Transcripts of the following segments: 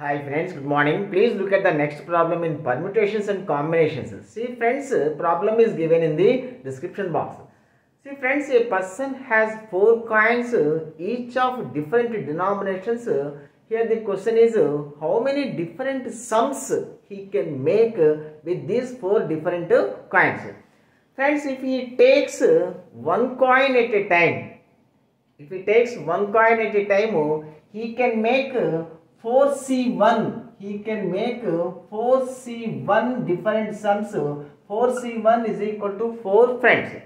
Hi friends, good morning. Please look at the next problem in permutations and combinations. See friends, problem is given in the description box. See friends, a person has four coins, each of different denominations. Here the question is how many different sums he can make with these four different coins. Friends, if he takes one coin at a time, if he takes one coin at a time, he can make 4C1. He can make 4C1 different sums. 4C1 is equal to 4 friends.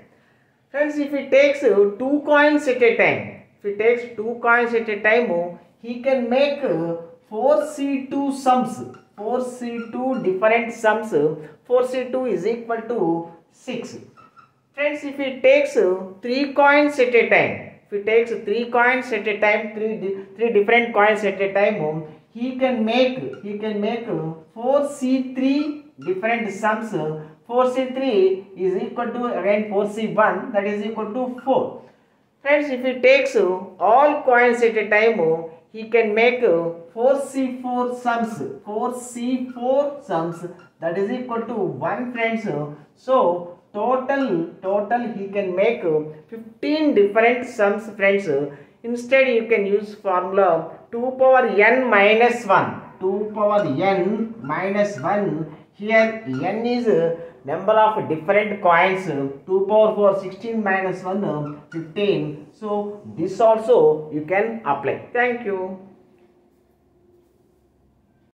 Friends, if he takes two coins at a time, if he takes two coins at a time, he can make 4C2 sums. 4C2 different sums. 4C2 is equal to 6. Friends, if he takes three coins at a time, if he takes three coins at a time, three, three different coins at a time, um, he can make he can make um, 4C3 different sums. Uh, 4C3 is equal to again 4C1 that is equal to 4. Friends, if he takes uh, all coins at a time, uh, he can make 4C4 sums. 4C4 sums that is equal to 1 friends. So, total total he can make 15 different sums friends. Instead, you can use formula 2 power n minus 1. 2 power n minus 1. Here n is number of different coins 2 power 4 16 minus 1 15 so this also you can apply thank you